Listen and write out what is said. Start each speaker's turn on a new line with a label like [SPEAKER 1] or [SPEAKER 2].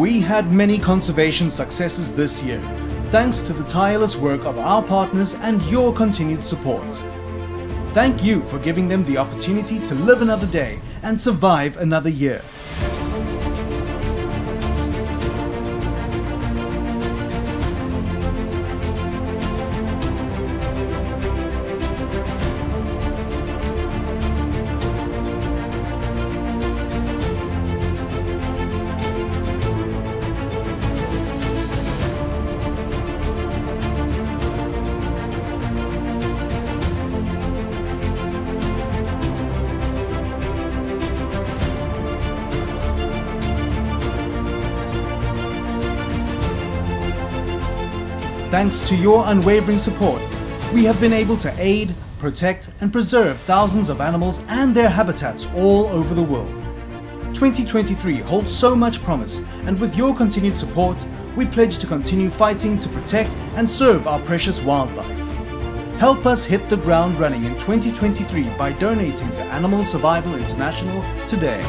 [SPEAKER 1] We had many conservation successes this year, thanks to the tireless work of our partners and your continued support. Thank you for giving them the opportunity to live another day and survive another year. Thanks to your unwavering support, we have been able to aid, protect, and preserve thousands of animals and their habitats all over the world. 2023 holds so much promise, and with your continued support, we pledge to continue fighting to protect and serve our precious wildlife. Help us hit the ground running in 2023 by donating to Animal Survival International today.